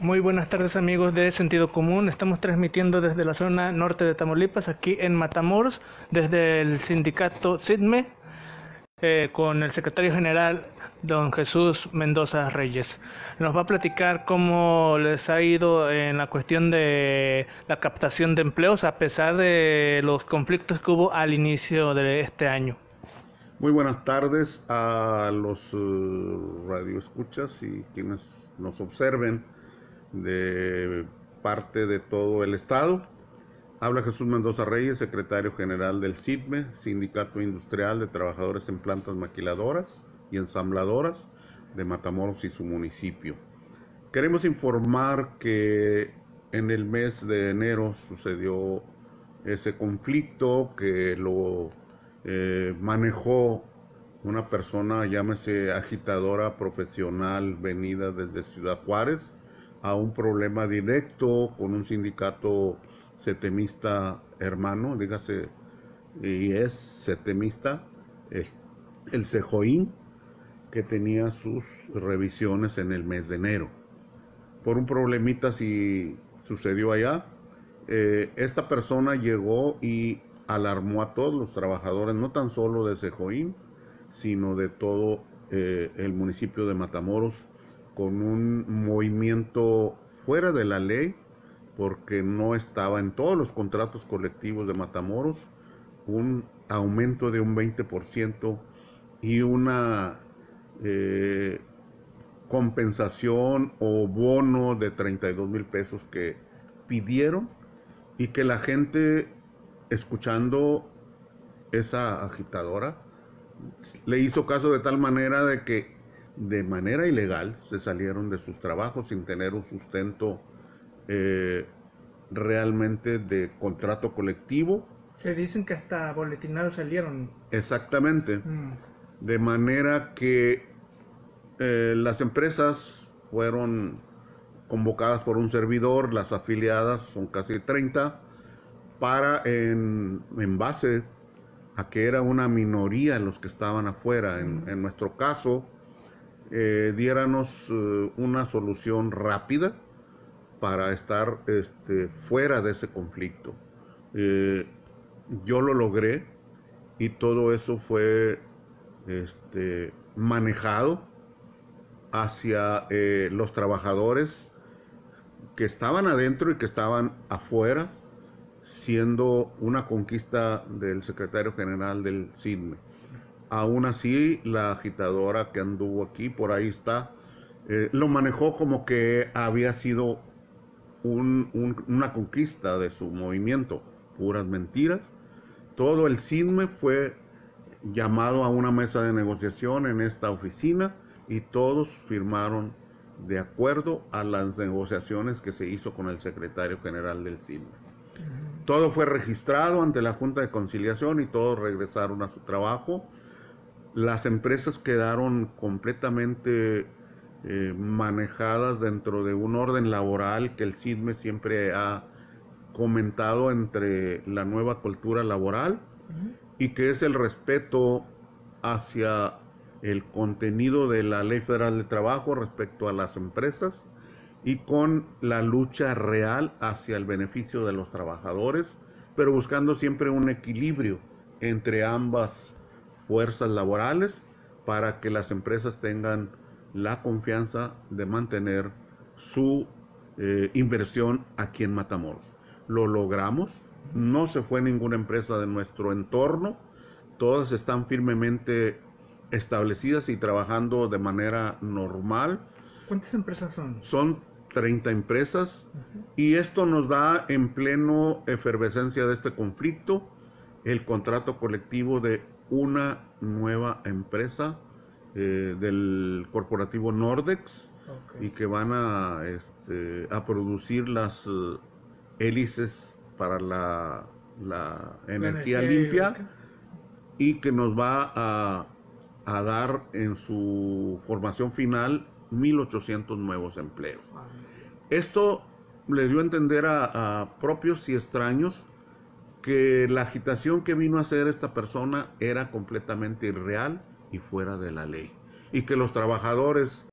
Muy buenas tardes amigos de Sentido Común. Estamos transmitiendo desde la zona norte de Tamaulipas, aquí en Matamoros, desde el sindicato SIDME, eh, con el secretario general don Jesús Mendoza Reyes. Nos va a platicar cómo les ha ido en la cuestión de la captación de empleos a pesar de los conflictos que hubo al inicio de este año. Muy buenas tardes a los uh, radioescuchas y quienes nos observen de parte de todo el Estado. Habla Jesús Mendoza Reyes, secretario general del CITME, Sindicato Industrial de Trabajadores en Plantas Maquiladoras y Ensambladoras de Matamoros y su municipio. Queremos informar que en el mes de enero sucedió ese conflicto que lo eh, manejó una persona, llámese agitadora profesional, venida desde Ciudad Juárez, a un problema directo con un sindicato setemista hermano, dígase, y es setemista, el, el CEJOIN, que tenía sus revisiones en el mes de enero. Por un problemita si sucedió allá, eh, esta persona llegó y alarmó a todos los trabajadores, no tan solo de Cejoín, sino de todo eh, el municipio de Matamoros, con un movimiento fuera de la ley, porque no estaba en todos los contratos colectivos de Matamoros, un aumento de un 20% y una eh, compensación o bono de 32 mil pesos que pidieron y que la gente escuchando esa agitadora le hizo caso de tal manera de que de manera ilegal se salieron de sus trabajos sin tener un sustento eh, realmente de contrato colectivo. Se dicen que hasta boletinados salieron. Exactamente. Mm. De manera que eh, las empresas fueron convocadas por un servidor, las afiliadas son casi 30, para en, en base a que era una minoría los que estaban afuera. En, en nuestro caso, eh, eh, una solución rápida para estar este, fuera de ese conflicto. Eh, yo lo logré y todo eso fue este, manejado hacia los trabajadores que estaban adentro y que estaban afuera, siendo una conquista del secretario general del CIDME. Aún así, la agitadora que anduvo aquí, por ahí está, eh, lo manejó como que había sido una conquista de su movimiento. Puras mentiras. Todo el CIDME fue llamado a una mesa de negociación en esta oficina y todos firmaron de acuerdo a las negociaciones que se hizo con el secretario general del CIDME. Todo fue registrado ante la Junta de Conciliación y todos regresaron a su trabajo las empresas quedaron completamente eh, manejadas dentro de un orden laboral que el CIDME siempre ha comentado entre la nueva cultura laboral y que es el respeto hacia el contenido de la Ley Federal de Trabajo respecto a las empresas y con la lucha real hacia el beneficio de los trabajadores, pero buscando siempre un equilibrio entre ambas fuerzas laborales para que las empresas tengan la confianza de mantener su eh, inversión aquí en Matamoros. Lo logramos, no se fue ninguna empresa de nuestro entorno, todas están firmemente establecidas y trabajando de manera normal. ¿Cuántas empresas son? Son 30 empresas y esto nos da en pleno efervescencia de este conflicto el contrato colectivo de una nueva empresa eh, del corporativo Nordex y que van a, este, a producir las eh, hélices para la, energía, limpia y que nos va a, a, dar en su formación final 1.800 nuevos empleos. Esto le dio a entender a propios y extraños que la agitación que vino a hacer esta persona era completamente irreal y fuera de la ley. Y que los trabajadores